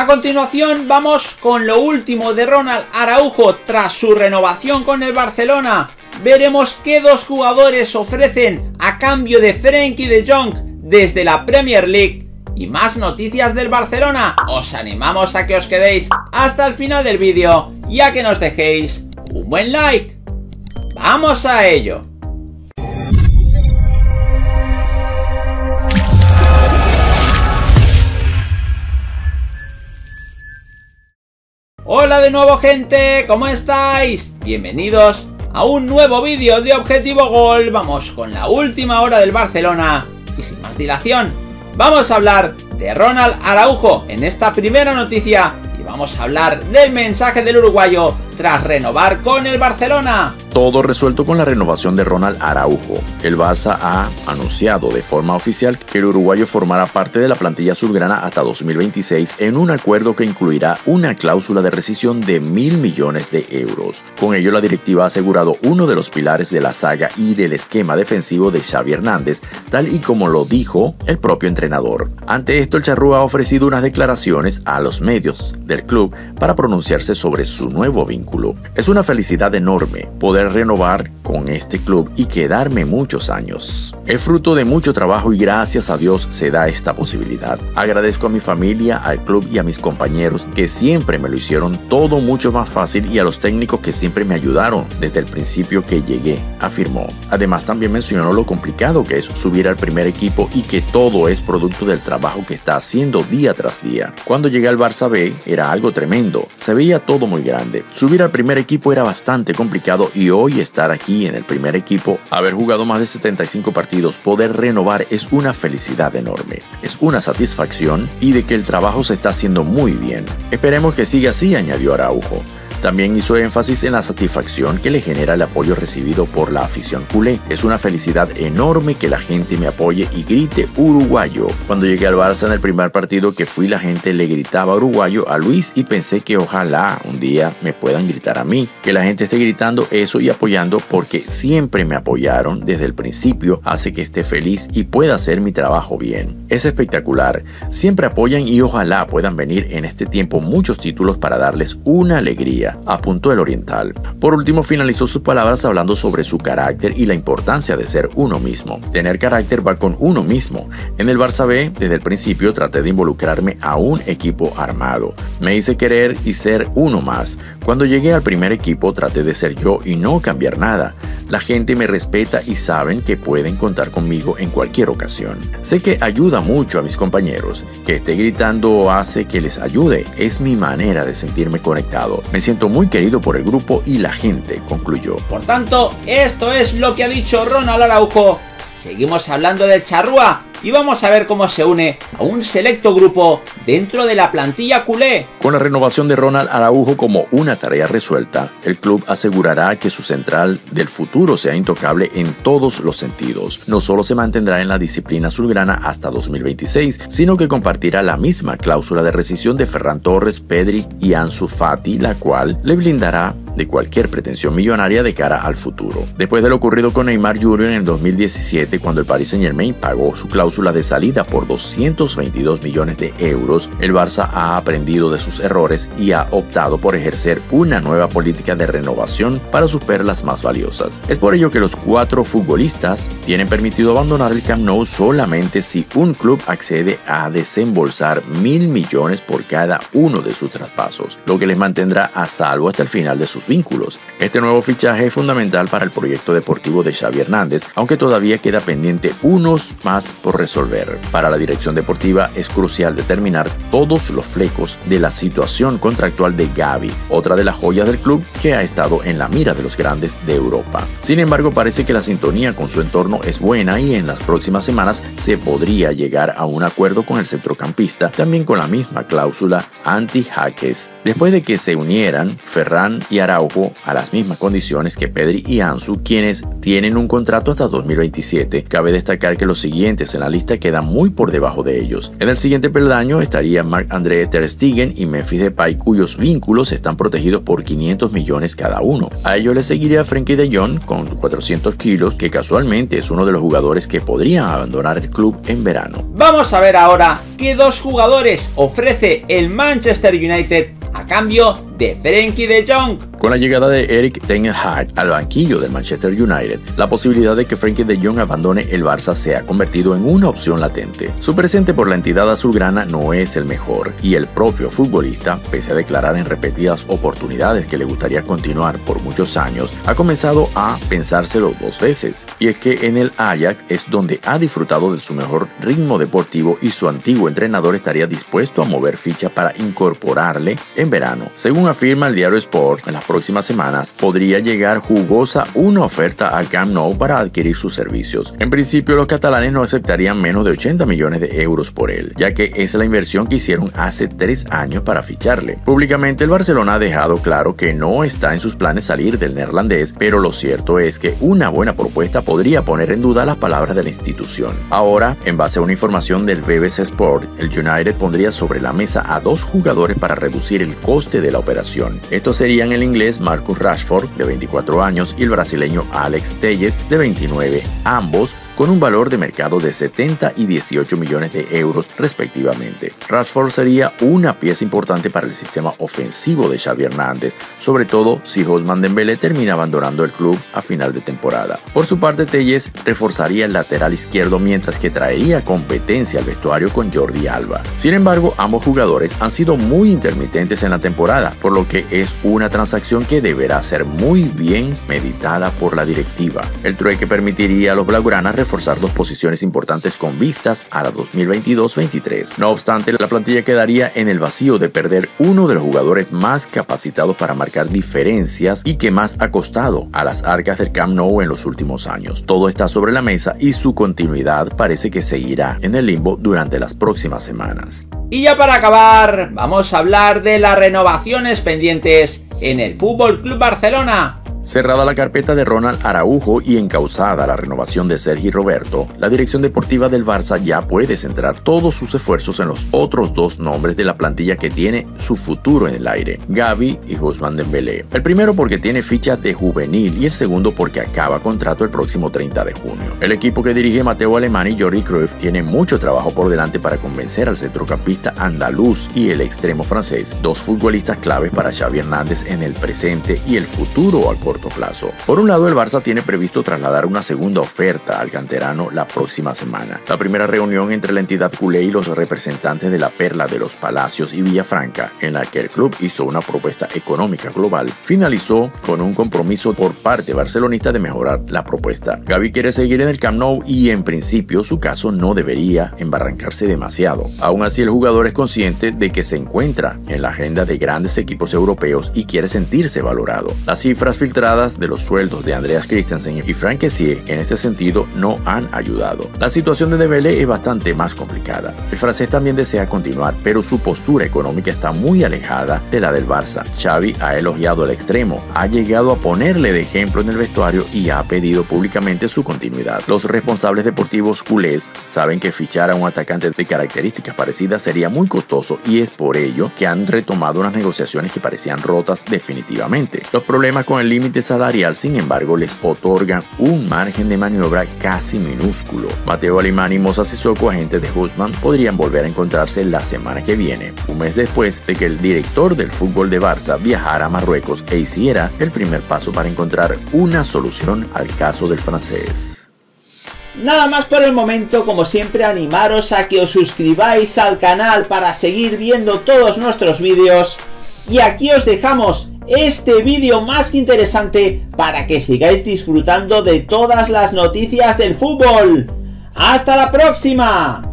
A continuación vamos con lo último de Ronald Araujo tras su renovación con el Barcelona. Veremos qué dos jugadores ofrecen a cambio de Frenkie de Jong desde la Premier League y más noticias del Barcelona. Os animamos a que os quedéis hasta el final del vídeo y a que nos dejéis un buen like. ¡Vamos a ello! Hola de nuevo gente, ¿cómo estáis? Bienvenidos a un nuevo vídeo de Objetivo Gol. Vamos con la última hora del Barcelona y sin más dilación, vamos a hablar de Ronald Araujo en esta primera noticia y vamos a hablar del mensaje del uruguayo tras renovar con el Barcelona. Todo resuelto con la renovación de Ronald Araujo. El Barça ha anunciado de forma oficial que el uruguayo formará parte de la plantilla azulgrana hasta 2026 en un acuerdo que incluirá una cláusula de rescisión de mil millones de euros. Con ello, la directiva ha asegurado uno de los pilares de la saga y del esquema defensivo de Xavi Hernández, tal y como lo dijo el propio entrenador. Ante esto, el Charrúa ha ofrecido unas declaraciones a los medios del club para pronunciarse sobre su nuevo vínculo. Es una felicidad enorme poder renovar con este club y quedarme muchos años. Es fruto de mucho trabajo y gracias a Dios se da esta posibilidad. Agradezco a mi familia, al club y a mis compañeros que siempre me lo hicieron todo mucho más fácil y a los técnicos que siempre me ayudaron desde el principio que llegué, afirmó. Además también mencionó lo complicado que es subir al primer equipo y que todo es producto del trabajo que está haciendo día tras día. Cuando llegué al Barça B era algo tremendo, se veía todo muy grande. Subir al primer equipo era bastante complicado y hoy estar aquí en el primer equipo, haber jugado más de 75 partidos, poder renovar es una felicidad enorme. Es una satisfacción y de que el trabajo se está haciendo muy bien. Esperemos que siga así, añadió Araujo. También hizo énfasis en la satisfacción que le genera el apoyo recibido por la afición culé. Es una felicidad enorme que la gente me apoye y grite uruguayo. Cuando llegué al Barça en el primer partido que fui, la gente le gritaba uruguayo a Luis y pensé que ojalá un día me puedan gritar a mí. Que la gente esté gritando eso y apoyando porque siempre me apoyaron desde el principio hace que esté feliz y pueda hacer mi trabajo bien. Es espectacular. Siempre apoyan y ojalá puedan venir en este tiempo muchos títulos para darles una alegría apuntó el oriental. Por último, finalizó sus palabras hablando sobre su carácter y la importancia de ser uno mismo. Tener carácter va con uno mismo. En el Barça B, desde el principio traté de involucrarme a un equipo armado. Me hice querer y ser uno más. Cuando llegué al primer equipo traté de ser yo y no cambiar nada. La gente me respeta y saben que pueden contar conmigo en cualquier ocasión. Sé que ayuda mucho a mis compañeros. Que esté gritando hace que les ayude. Es mi manera de sentirme conectado. Me siento muy querido por el grupo y la gente, concluyó. Por tanto, esto es lo que ha dicho Ronald Araujo. Seguimos hablando del charrúa y vamos a ver cómo se une a un selecto grupo dentro de la plantilla culé. Con la renovación de Ronald Araujo como una tarea resuelta, el club asegurará que su central del futuro sea intocable en todos los sentidos. No solo se mantendrá en la disciplina azulgrana hasta 2026, sino que compartirá la misma cláusula de rescisión de Ferran Torres, Pedri y Ansu Fati, la cual le blindará de cualquier pretensión millonaria de cara al futuro. Después de lo ocurrido con Neymar Jr. en el 2017, cuando el Paris Saint Germain pagó su cláusula de salida por 222 millones de euros, el Barça ha aprendido de sus errores y ha optado por ejercer una nueva política de renovación para sus perlas más valiosas. Es por ello que los cuatro futbolistas tienen permitido abandonar el Camp Nou solamente si un club accede a desembolsar mil millones por cada uno de sus traspasos, lo que les mantendrá a salvo hasta el final de sus vínculos. Este nuevo fichaje es fundamental para el proyecto deportivo de Xavi Hernández, aunque todavía queda pendiente unos más por resolver. Para la dirección deportiva es crucial determinar todos los flecos de la situación contractual de Gaby, otra de las joyas del club que ha estado en la mira de los grandes de Europa. Sin embargo, parece que la sintonía con su entorno es buena y en las próximas semanas se podría llegar a un acuerdo con el centrocampista, también con la misma cláusula anti-jaques. Después de que se unieran Ferran y Araujo a las mismas condiciones que Pedri y Ansu, quienes tienen un contrato hasta 2027. Cabe destacar que los siguientes en la lista quedan muy por debajo de ellos. En el siguiente peldaño estaría Marc-André Ter Stegen y Memphis Depay, cuyos vínculos están protegidos por 500 millones cada uno. A ello le seguiría Frenkie de Jong con 400 kilos, que casualmente es uno de los jugadores que podrían abandonar el club en verano. Vamos a ver ahora qué dos jugadores ofrece el Manchester United a cambio de Frenkie de Jong. Con la llegada de Eric Ten Hag al banquillo del Manchester United, la posibilidad de que Frenkie de Jong abandone el Barça se ha convertido en una opción latente. Su presente por la entidad azulgrana no es el mejor y el propio futbolista, pese a declarar en repetidas oportunidades que le gustaría continuar por muchos años, ha comenzado a pensárselo dos veces. Y es que en el Ajax es donde ha disfrutado de su mejor ritmo deportivo y su antiguo entrenador estaría dispuesto a mover ficha para incorporarle en verano. Según afirma el diario Sport, en las próximas semanas podría llegar jugosa una oferta al Camp Nou para adquirir sus servicios. En principio, los catalanes no aceptarían menos de 80 millones de euros por él, ya que es la inversión que hicieron hace tres años para ficharle. Públicamente, el Barcelona ha dejado claro que no está en sus planes salir del neerlandés, pero lo cierto es que una buena propuesta podría poner en duda las palabras de la institución. Ahora, en base a una información del BBC Sport, el United pondría sobre la mesa a dos jugadores para reducir el coste de la operación. Estos serían el inglés Marcus Rashford, de 24 años, y el brasileño Alex Telles, de 29, ambos con un valor de mercado de 70 y 18 millones de euros respectivamente. Rashford sería una pieza importante para el sistema ofensivo de Xavi Hernández, sobre todo si Osman Dembélé termina abandonando el club a final de temporada. Por su parte, Telles reforzaría el lateral izquierdo mientras que traería competencia al vestuario con Jordi Alba. Sin embargo, ambos jugadores han sido muy intermitentes en la temporada, por lo que es una transacción que deberá ser muy bien meditada por la directiva. El trueque permitiría a los blaugranas forzar dos posiciones importantes con vistas a la 2022-23. No obstante, la plantilla quedaría en el vacío de perder uno de los jugadores más capacitados para marcar diferencias y que más ha costado a las arcas del Camp Nou en los últimos años. Todo está sobre la mesa y su continuidad parece que seguirá en el limbo durante las próximas semanas. Y ya para acabar, vamos a hablar de las renovaciones pendientes en el Fútbol Club Barcelona. Cerrada la carpeta de Ronald Araujo y encausada la renovación de Sergi Roberto, la dirección deportiva del Barça ya puede centrar todos sus esfuerzos en los otros dos nombres de la plantilla que tiene su futuro en el aire, Gaby y Guzmán Dembélé. El primero porque tiene ficha de juvenil y el segundo porque acaba contrato el próximo 30 de junio. El equipo que dirige Mateo Alemán y Jordi Cruyff tiene mucho trabajo por delante para convencer al centrocampista andaluz y el extremo francés, dos futbolistas claves para Xavi Hernández en el presente y el futuro al corto plazo. Por un lado, el Barça tiene previsto trasladar una segunda oferta al canterano la próxima semana. La primera reunión entre la entidad culé y los representantes de la Perla de los Palacios y Villafranca, en la que el club hizo una propuesta económica global, finalizó con un compromiso por parte barcelonista de mejorar la propuesta. Gaby quiere seguir en el Camp Nou y en principio su caso no debería embarrancarse demasiado. Aún así, el jugador es consciente de que se encuentra en la agenda de grandes equipos europeos y quiere sentirse valorado. Las cifras filtradas de los sueldos de Andreas Christensen y Frank Kessié en este sentido no han ayudado. La situación de Dembélé es bastante más complicada. El francés también desea continuar, pero su postura económica está muy alejada de la del Barça. Xavi ha elogiado al extremo, ha llegado a ponerle de ejemplo en el vestuario y ha pedido públicamente su continuidad. Los responsables deportivos culés saben que fichar a un atacante de características parecidas sería muy costoso y es por ello que han retomado unas negociaciones que parecían rotas definitivamente. Los problemas con el límite salarial, sin embargo, les otorgan un margen de maniobra casi minúsculo. Mateo Alemán y Mosa Sissoko, agentes de Husman, podrían volver a encontrarse la semana que viene, un mes después de que el director del fútbol de Barça viajara a Marruecos e hiciera el primer paso para encontrar una solución al caso del francés. Nada más por el momento, como siempre animaros a que os suscribáis al canal para seguir viendo todos nuestros vídeos. Y aquí os dejamos este vídeo más que interesante para que sigáis disfrutando de todas las noticias del fútbol. ¡Hasta la próxima!